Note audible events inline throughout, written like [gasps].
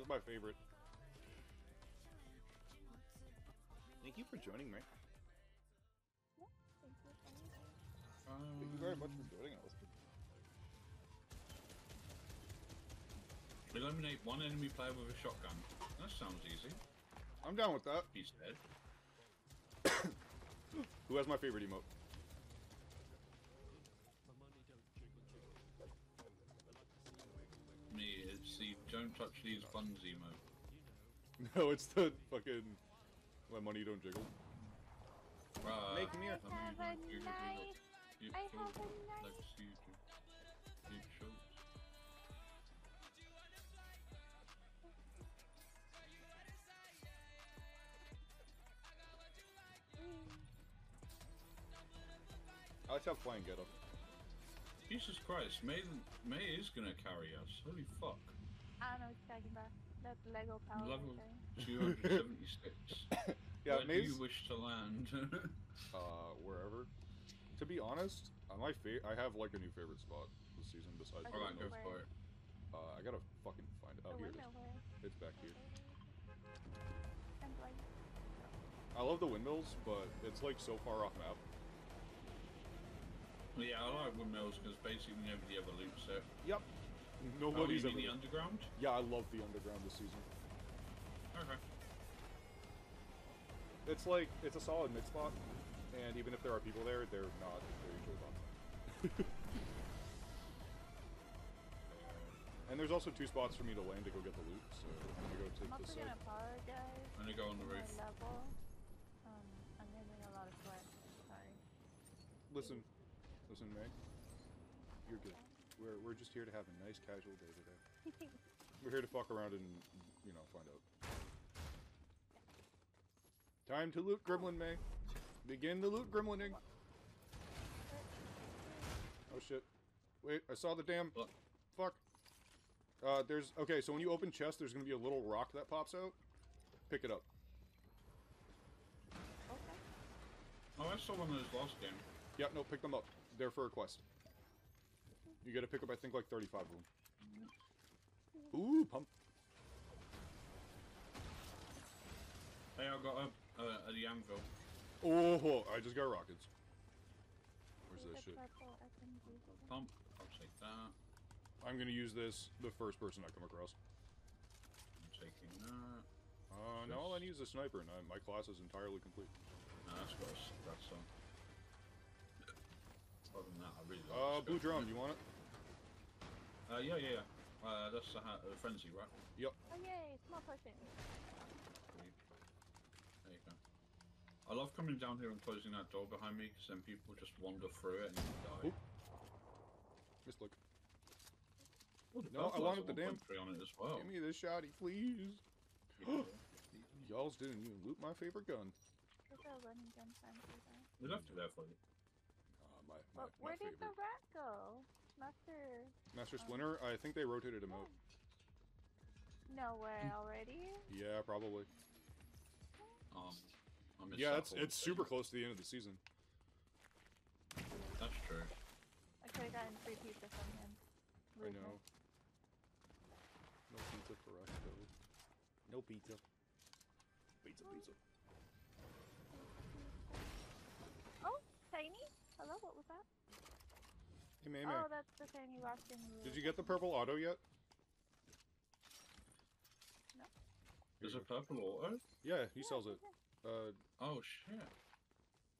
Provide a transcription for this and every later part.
This is my favorite. Thank you for joining me. Thank you, thank you. Thank you very much for joining us. Eliminate one enemy player with a shotgun. That sounds easy. I'm down with that. He's [coughs] dead. Who has my favorite emote? Don't touch these buns emote. [laughs] No, it's the fucking my money don't jiggle. Uh, Make me a- I have a knife. You I should have a knife. like you do. You should. I like how flying get up. Jesus Christ, May May is gonna carry us. Holy fuck. I don't know what you're talking about. That's Lego power. Level thing. 276. [coughs] Yeah, Where do you wish to land? [laughs] Uh, wherever. To be honest, uh, my fa- I have like a new favorite spot this season besides. Okay. the Alright, go for it. Uh, I gotta fucking find it. Oh, The here it is. where? It's back here. I'm like, I love the windmills, but it's like so far off map. Yeah, I like windmills because basically nobody ever loots it. Yep. Oh, you Nobody's mean ever. the underground? yeah, I love the underground this season. Okay. It's like it's a solid mid spot, and even if there are people there, they're not. They're usually not. and there's also two spots for me to land to go get the loot, so I'm gonna go I'm to also this gonna side. apologize. I'm gonna go on the for roof. level. Um, I'm getting a lot of sweat. Sorry. Listen, listen, May. You're good. We're we're just here to have a nice casual day today. [laughs] We're here to fuck around and you know find out. Time to loot Gremlin, May. Begin the loot Gremlining. Oh shit. Wait, I saw the damn. Look, Fuck. Uh, there's okay. So when you open chest, there's gonna be a little rock that pops out. Pick it up. Okay. oh, I saw one of those last game. Yep, no, pick them up. They're for a quest. You gotta pick up, I think, like 35 of them. Ooh, pump. Hey, I got a, uh, a the anvil. Oh, I just got rockets. Where's With this shit? purple, I can use it. Pump. I'll take that. I'm gonna use this the first person I come across. I'm taking that. Uh, now all I need is a sniper, and I, my class is entirely complete. No, that's got. That's on. Other than that, I really like Uh, blue guy. drum, you want it? Uh, yeah, yeah, yeah. Uh, that's the, ha- the frenzy, right? Yep. Oh yay, small person. Sweet. There you go. I love coming down here and closing that door behind me because then people just wander through it and die. Oop. Misclick. Oh, No, I purple wanted has the damn- 1.3 on it as well. Give me this shotty, please. [gasps] Y'all didn't even loot my favorite gun. There's a running gun fancy though. We left it there for you. Uh, my, my, But my where did favorite. the rat go? Master. Master Splinter, I think they rotated him out. No way already? Yeah, probably. Um, I missed Yeah, it's it's super close to the end of the season. That's true. I could have gotten free pizza from him. I know. No pizza for us, though. No pizza. Pizza, pizza. Oh, tiny? Hello, what was that? Hey, May Oh, that's the tiny rocking. Did you get the purple auto yet? No. There's a purple auto? Yeah, he sells it. Uh, Oh shit.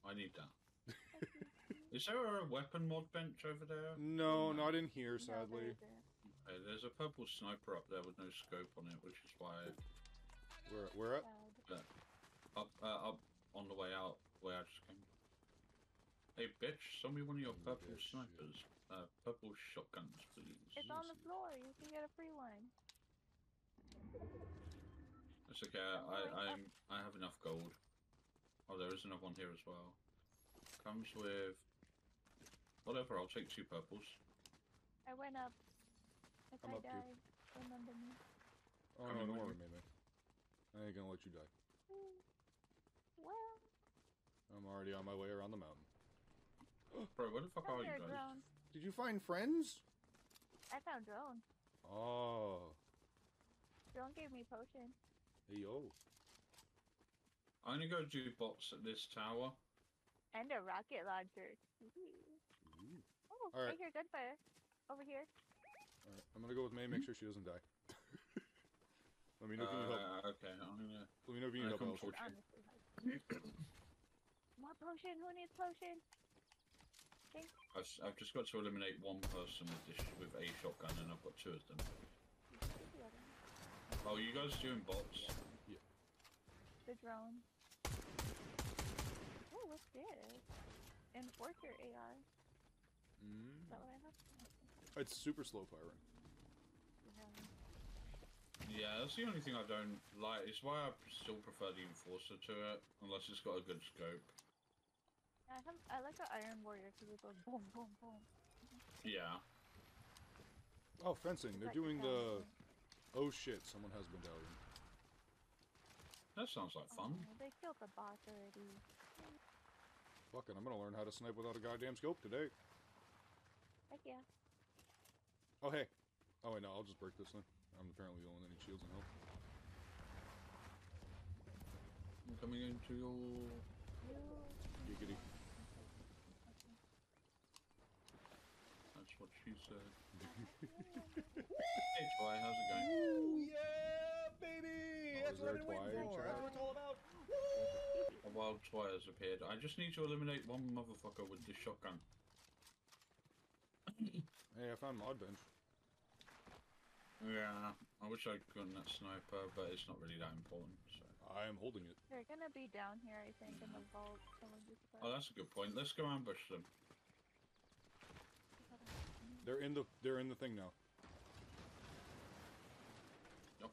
I need that. Is there a weapon mod bench over there? no, not in here, sadly. there isn't. Uh, there's a purple sniper up there with no scope on it, which is why Where, where at? Sad. uh, up uh, up on the way out where I just came. Hey bitch, show me one of your purple Bitch, snipers. Uh, purple shotguns, please. It's on the floor. You can get a free one. It's okay. I I'm I have enough gold. Oh, there is another one here as well. Comes with whatever. I'll take two purples. I went up. If I'm I up too. died, remember me. Oh, Come no, in don't worry, me. May May. I ain't gonna let you die. Well, I'm already on my way around the mountain. Bro, where the fuck are you a guys? drone. Did you find friends? I found drone. Oh. Drone gave me potion. Hey yo. I'm gonna go do bots at this tower. And a rocket launcher. Ooh. Ooh. Oh, Alright. I hear gunfire. Over here. Alright, I'm gonna go with May. Make sure she doesn't die. [laughs] Let me know if you need help. Uh, okay, I'm gonna. Let me know if you need I help. come Alistair. towards- [coughs] More potion. Who needs potion? I've, s- I've just got to eliminate one person with this with a shotgun, and I've got two of them. Oh, you guys doing bots? Yeah. The drone. Oh, what's this? Enforcer AR. Is Mm. that what I have? It's super slow firing. Yeah. Yeah, that's the only thing I don't like. It's why I still prefer the enforcer to it, unless it's got a good scope. I have. I like the Iron Warrior because it goes boom, boom, boom. Yeah. Oh, fencing. They're doing the. Oh shit! Someone has medallion. That sounds like fun. Oh, they killed the boss already. Fuck it! I'm gonna learn how to snipe without a goddamn scope today. Heck yeah. Oh hey. Oh wait, no. I'll just break this thing. I'm apparently the only one that needs shields and health. I'm coming into your. You. Giggity. That's what she said. Hey, Twy, how's it going? Ooh, yeah, baby! Oh, That's what I've a been waiting for. chat? That's what it's all about. A wild Twy has appeared. I just need to eliminate one motherfucker with this shotgun. [coughs] Hey, I found my bench. Yeah, I wish I'd gotten that sniper, but it's not really that important. So. I am holding it. They're gonna be down here, I think, in the vault. Someone just said. Oh, that's a good point. Let's go ambush them. They're in the. They're in the thing now. Nope.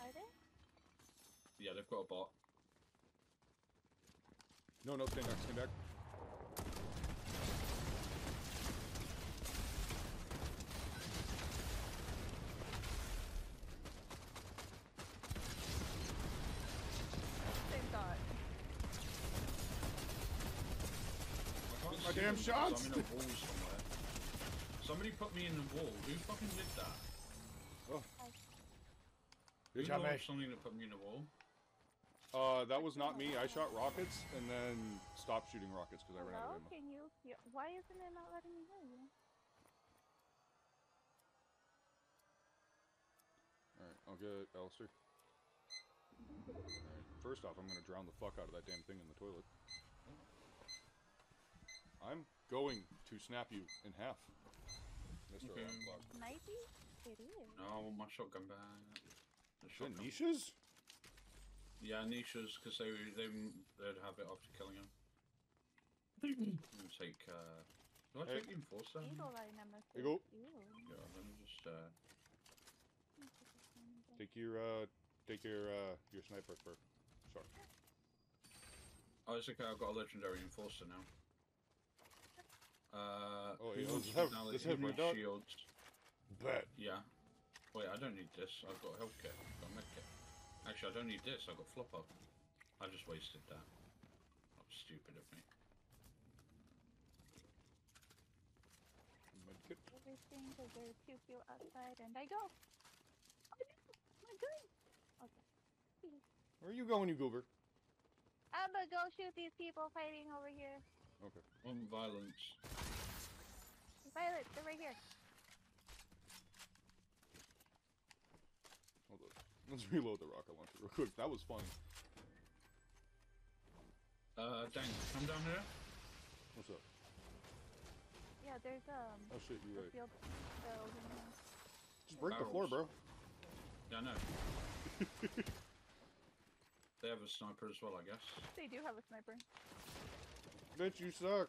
Are they? Yeah, they've got a bot. No, no, stand back, stand back. Same thought. I can't My see damn them because shots! I'm in a wall somewhere. Somebody put me in the wall. Who fucking did that? Good Who job, know mate. something that put me in the wall? Uh, that was not me. I shot rockets and then stopped shooting rockets because I ran out of ammo. Can you? hear- Why isn't it not letting me hear you? Alright, I'll get Alistair. Alright, first off, I'm gonna drown the fuck out of that damn thing in the toilet. I'm going to snap you in half, Mr. Okay. Rockblock. Knifey? It is. No, my shotgun back. The Is that shotgun. niches? Yeah, niches, because they, they, they'd have it after killing him. I'm gonna take, uh... Do I Hey. take the enforcer? Eagle Eye nemesis. Here you go. Ew. Yeah, let me just, uh... Take your, uh, take your, uh, your sniper for. Sorry. Oh, it's okay, I've got a legendary enforcer now. Uh, Oh, who yeah, wants let's have- finale- let's have my dog. shields? Bet. Yeah. Wait, I don't need this. I've got health kit. I've got a med kit. Actually, I don't need this. I've got flopper. I just wasted that. That was stupid of me. Medkit. Everything because there's too few outside, and I go. Oh no! My! Okay. Where are you going, you goober? I'm gonna go shoot these people fighting over here. Okay. On violence. Violet, they're right here. Hold on. Let's reload the rocket launcher real quick. That was fun. Uh, Dan, come down here. What's up? Yeah, there's um Oh shit, you're right. field build. Just break the floor, bro. Yeah, I know. [laughs] they have a sniper as well, I guess. They do have a sniper. Bitch, you suck.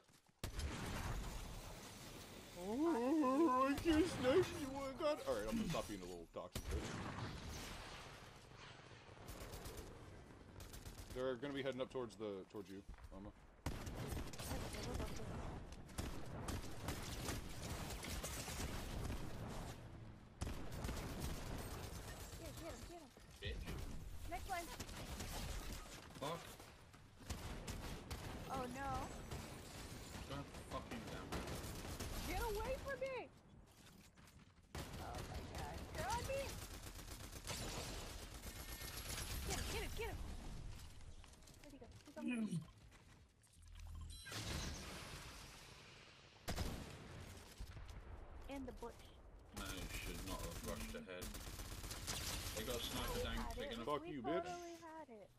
Oh, I can't snipe you. Oh, God. All right, I'm gonna stop being a little toxic. Bitch. They're gonna be heading up towards the towards you, Mama. Okay, we'll go for that. Get, get him, get him. Bitch. Next one. Fuck. Oh no. God fucking damn it. Get away from me! In the bush. No, should not have rushed ahead. They got a sniper down Had big it. enough. Fuck we you, bitch. totally had it.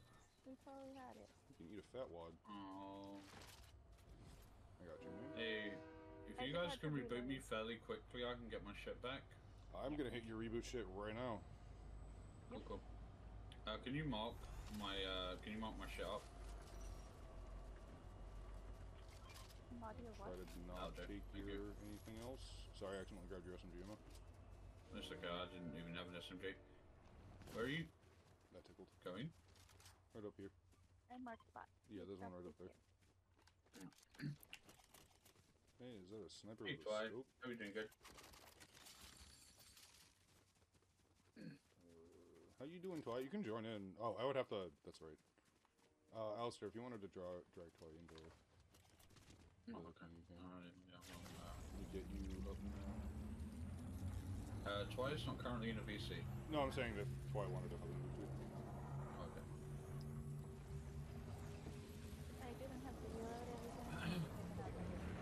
We totally had it. You can eat a fat wad. Oh. I got you, man. Hey, if I you guys can reboot me fairly quickly, I can get my shit back. I'm gonna hit your reboot shit right now. Cool, cool. Uh, can you mark my uh, can you mark my shit up? Body of Try to not I'll take Thank your you. anything else. Sorry, I accidentally grabbed your SMG ammo. It's okay, I didn't even have an SMG. Where are you That tickled. going? Right up here. And mark spot. Yeah, there's one right up there. [clears throat] Hey, is that a sniper Hey, with a scope? How are you doing good? How you doing, Twy? You can join in. Oh, I would have to. That's right. Uh, Alistair, if you wanted to draw, drag Twy into it, Oh, Yeah, okay. Alright, yeah, well, uh, let me get you up now. uh, Twice not currently in a VC. No, I'm saying that Twy wanted to come in with. Okay. I didn't have to reload everything.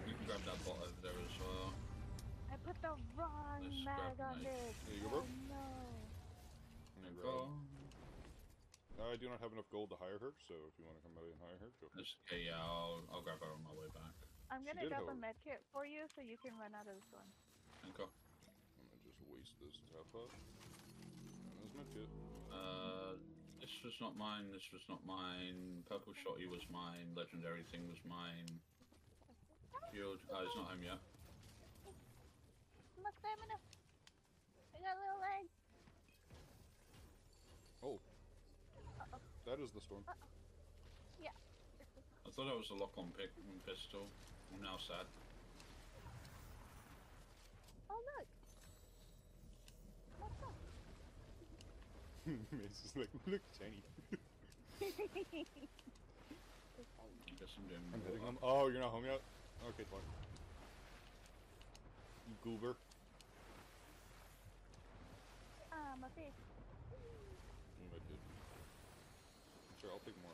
You can grab that bot over there as well. I put the wrong Let's mag on this. There you go, bro. Oh no. Let Go. grab- I do not have enough gold to hire her, so if you want to come by and hire her, go. for it. It's okay, yeah, I'll, I'll grab her on my way back. I'm gonna drop a have- med kit for you so you can run out of this one. Thank you. I'm gonna just waste this tap up. And this medkit. Uh, this was not mine. This was not mine. Purple shotty was mine. Legendary thing was mine. Shield. Uh, it's not home yet. Look, stamina. I got a little leg. Oh, Uh-oh. that is the storm. Yeah. I thought it was a lock-on pick pistol. I'm now sad. Oh look. What's up? [laughs] Mace is like, look, tiny. I guess I'm doing. I'm hitting him. Oh, you're not home yet? Okay, fine. You goober. Ah, my face. Mm, I did. Sure, I'll take more.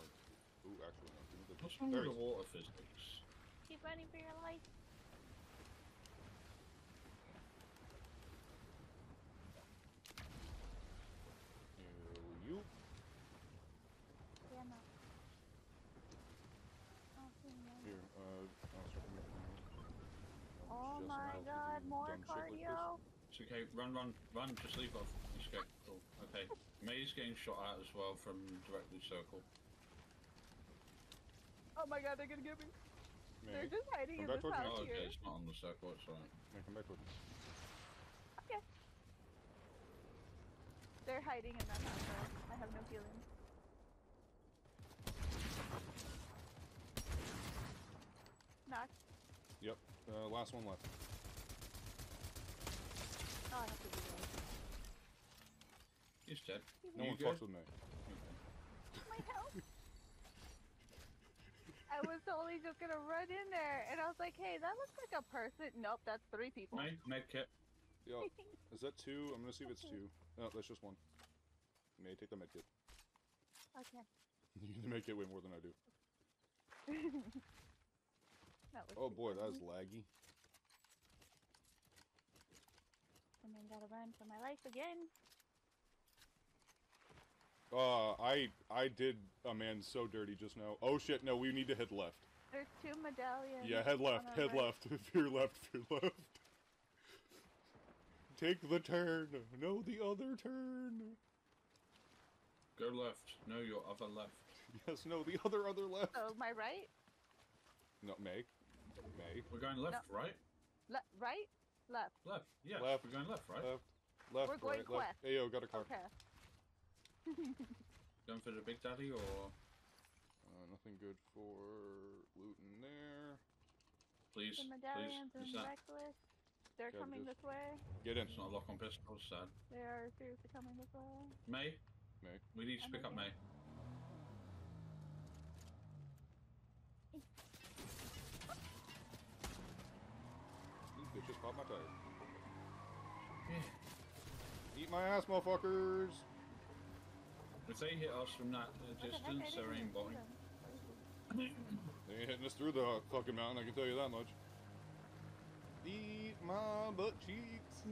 Ooh, actually, no. give me the- What's wrong There with the is. water physics? Keep running for your life. You. Yeah, no. Oh. Here, uh, I'll start from here. Oh my god, more like cardio. It's okay. Run, run, run. Just leave off. It's okay. Cool. Okay. [laughs] May's getting shot at as well from directly circle. Oh my god, they're gonna get me. May, They're just hiding Come in back this towards me. house Oh, okay. here. It's not on the circle. It's alright. May, come back with me. Okay. They're hiding in that house. though. I have no feelings. Knock. Yep, uh, last one left. Oh, I have to do He's dead. No You one good? fucks with me. Okay. My help. I was totally just gonna run in there, and I was like, "Hey, that looks like a person." Nope, that's three people. May, med kit. Yo, [laughs] is that two? I'm gonna see if it's two. No, that's just one. May, take the medkit. okay. [laughs] You can make it way more than I do. [laughs] Oh boy, that funny. is laggy. And then gotta run for my life again. Uh, I I did a man so dirty just now. Oh shit, no, we need to head left. There's two medallions. Yeah, head left, head right. left. [laughs] Fear left, fear left. Take the turn. No, the other turn. Go left. No, your other left. Yes, no, the other other left. Oh, my right, No, May. May. We're going left, right? Le- right, left. Left. Yeah. Left. We're going left, right? Left. Left. We're going right, left. Hey, yo, got a car. Okay. Going for the big daddy or Uh, nothing good for looting there. please, The please. and Is that? necklace. They're Yeah, coming this way. Get in. It's not a lock on pistol. Sad. They are seriously coming this way. May. May. We need to I'm pick up okay. May. These bitches pop my tire. Eat my ass, motherfuckers. If they hit us from that uh, What the distance, they're even see aimbotting. They ain't hitting us through the fucking mountain, I can tell you that much. Eat my butt cheeks.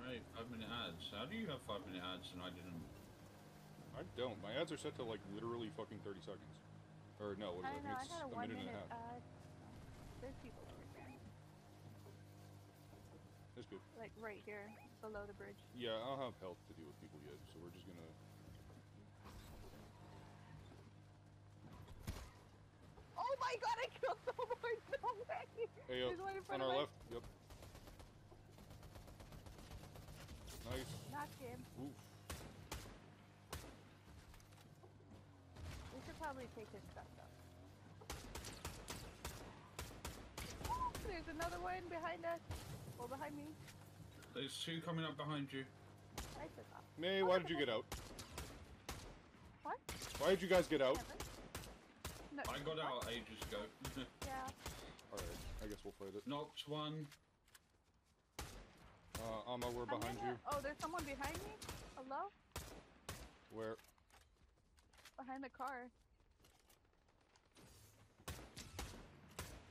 Alright, five minute ads. How do you have five minute ads and I didn't? I don't. My ads are set to like literally fucking 30 seconds. Or no, what I don't know. I it? It's a a one minute and a half. ad. There's people over here. That's good. Like right here, below the bridge. Yeah, I don't have health to deal with people yet, so we're just gonna. My god, I killed someone! [laughs] No way! Hey, There's one in up, front on of our us. left. Yep. Nice. Knocked him. Oof. We should probably take his stuff up. There's another one behind us. Well, behind me. There's two coming up behind you. I took off. May, why did you get out? What? Why did you guys get out? Never. No. I got out ages ago. [laughs] Yeah. Alright, I guess we'll fight it. Knocked one. Uh, Amma, we're I'm behind gonna- you. Oh, there's someone behind me? Hello? Where? Behind the car.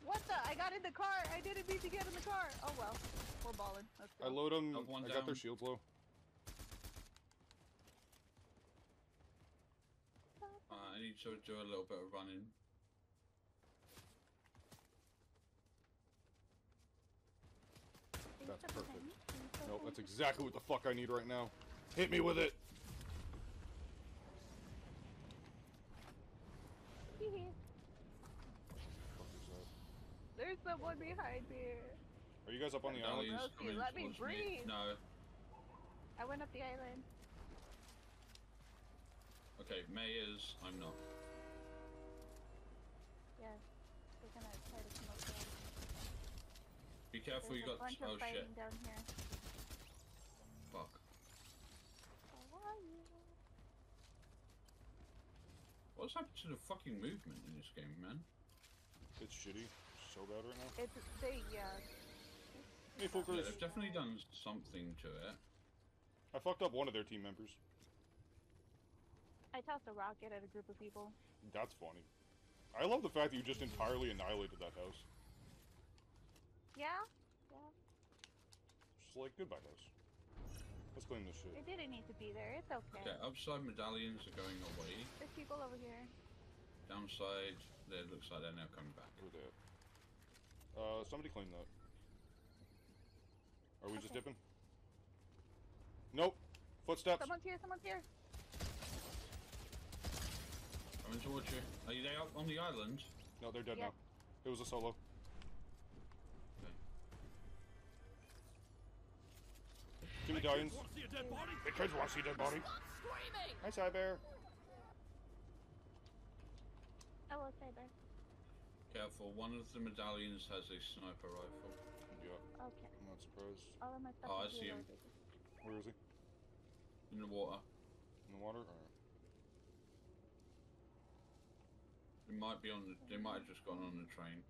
What the? I got in the car! I didn't mean to get in the car! Oh well. We're balling. Let's go. I load them. Up one I got their down. shields low. I need to do a little bit of running. Are That's perfect. me? Are you still Nope, that's exactly what the fuck I need right now. Hit me with it! Hee-hee. Fuck is that? There's someone behind me. Are you guys up on the island? Rosie, let me towards breathe. No. I went up the island. Okay, May is. I'm not. Yeah. We're gonna try to smoke them. Be careful, There's you a got. bunch Oh of fighting shit. down here. Fuck. How are you? What's happened to the fucking movement in this game, man? It's shitty. So bad right now. It's they yeah. Hey, Yeah, they've definitely done something to it. I fucked up one of their team members. I tossed a rocket at a group of people. That's funny. I love the fact that you just entirely annihilated that house. Yeah? Yeah. Just like, goodbye, house. Let's claim this shit. It didn't need to be there. It's okay. Okay, upside medallions are going away. There's people over here. Downside, there looks like they're now coming back. Where they? Uh, somebody claim that. Are we just dipping? Nope. Footsteps. Someone's here, someone's here. Coming towards you. Are you there on the island? No, they're dead Yep. now. It was a solo. Okay. Two medallions. Hey, kids want to see a dead body. Hi, Cybear. I will say there. Careful, one of the medallions has a sniper rifle. Yeah, Okay. I'm not surprised. All of my stuff Oh, I see him. Where is he? In the water. In the water? Alright. They might be on the, they might have just gone on the train.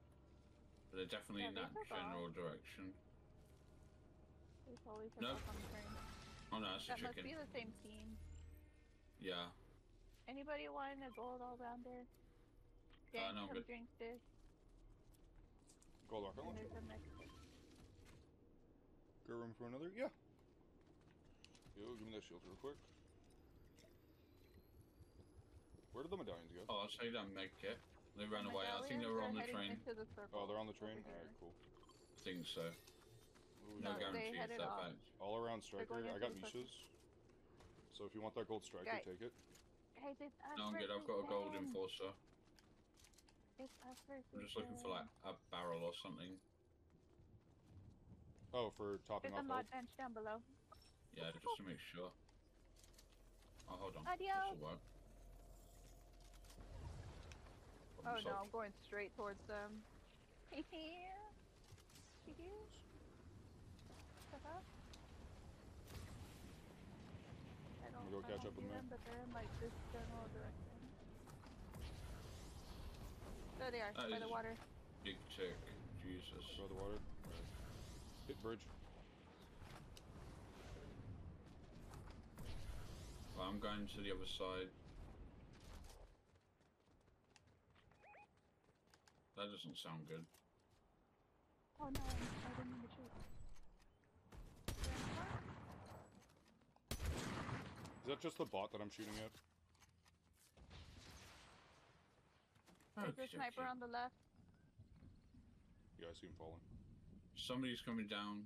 But they're definitely Yeah, in that took off. general direction. There's always a No. on the train. Oh no, it's a That must be the same team. Yeah. Anybody want a gold all rounder? Uh, Gang, no, come good. drink this. Gold rocket And launcher. there's a mix. Go room for another? Yeah. Yo, give me that shield real quick. Where did the medallions go? Oh, I'll show you that med kit. They ran away. I think they were on the train. The Oh, they're on the train? Alright, cool. I think so. Ooh, No No, they guarantee if headed that off. All around striker. I got the circle. Nisha's. So if you want that gold striker, Guy- take it. Hey, this us No, I'm good. I've got a gold them. enforcer. It's us I'm just looking for like a barrel or something. Oh, for topping There's a off mod bench down below. Yeah, just to make sure. Oh, hold on. Adios. Oh Problem no. I'm going straight towards them. Hee-hee. Hee-hee. Shut up. I don't, go catch up with me. them, but they're in like this general direction. There they are, uh, That by the water. Big tick. Jesus. Throw the water. Alright. Hit bridge. Well, I'm going to the other side. That doesn't sound good. Oh no, I didn't mean to shoot. Is there any more? Is that just the bot that I'm shooting at? Oh, There's a Okey-dokey. sniper on the left. Yeah, I see him falling. Somebody's coming down.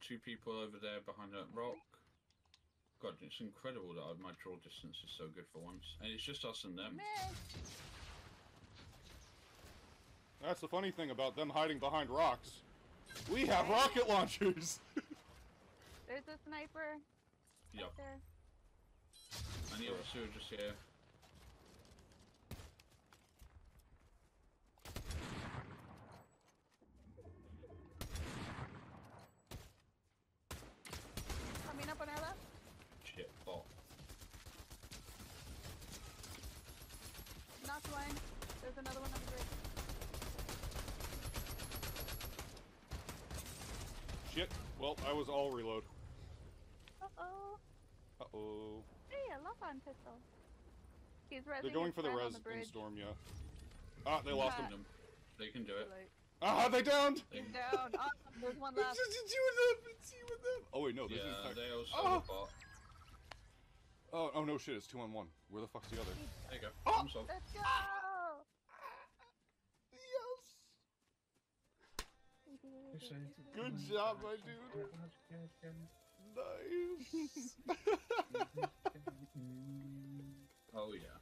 Two people over there behind that rock. God, it's incredible that my draw distance is so good for once. And it's just us and them. Miss! That's the funny thing about them hiding behind rocks. We have rocket launchers! There's a sniper Yep. right there. And the other two just here. Coming up on our left. Shit, bot. Knocked one. There's another one on the bridge. Shit. Well, I was all reload. Uh-oh. Uh-oh. Hey, a lock-on pistol. He's They're going for the friend res the in storm, yeah. Ah, they lost Yeah. him. Them. They can do it. Like, Ah, they downed! They, He's down. Awesome. There's one left. It's you and them! It's you and them! Oh wait, no, this yeah, is fact- they also Oh! have bot. Oh, oh no shit, it's two on one. Where the fuck's the other? There you go. Oh! Problem solved. Let's go! Yes! Good job, my dude. Nice. [laughs] [laughs] Oh yeah.